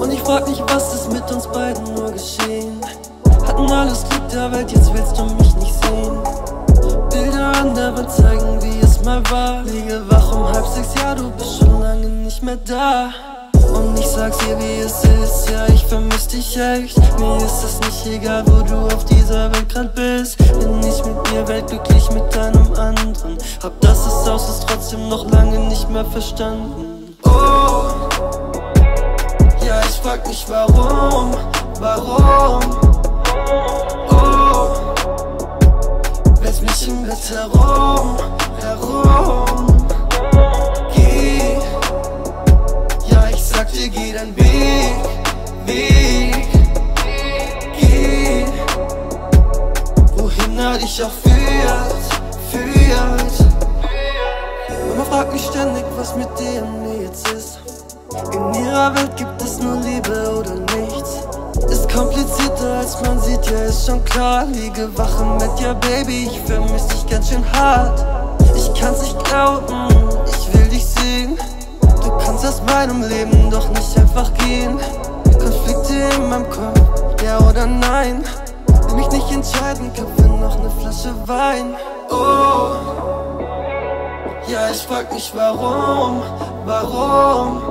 Und ich frag mich, was ist mit uns beiden nur geschehen? Hatten alles Glück der Welt, jetzt willst du mich nicht sehen. Bilder an der Wand zeigen, wie es mal war. Liege wach um halb sechs, ja du bist schon lange nicht mehr da. Und ich sag's dir, wie es ist, ja, ich vermiss dich echt. Mir ist es nicht egal, wo du auf dieser Welt grad bist. Bin ich mit mir weltglücklich mit deinem anderen hab das ist aus, ist trotzdem noch lange nicht mehr verstanden. Oh, ja, ich frag mich warum, warum. Oh, wälz mich im Bett herum, herum. Geh, ja, ich sag dir, geh dein Weg, Weg. Geh, wohin er dich auch führt, führt. Mama fragt mich ständig, was mit dir und mir jetzt ist. In ihrer Welt gibt es nur Liebe oder nichts. Ist komplizierter als man sieht, ja ist schon klar. Liege wach im Bett, ja Baby, ich vermiss dich ganz schön hart. Ich kann's nicht glauben, ich will dich sehen. Du kannst aus meinem Leben doch nicht einfach gehen. Konflikte in meinem Kopf, ja oder nein. Will mich nicht entscheiden, köpfe noch ne Flasche Wein oh. Ja, ich frag mich warum, warum,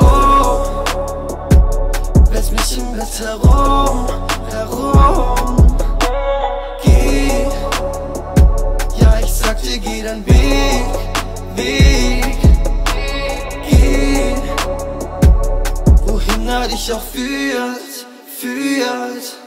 oh. Wälz mich im Bett herum, herum. Geh, ja, ich sag dir, geh dein Weg, Weg. Geh, wohin er dich auch führt, führt.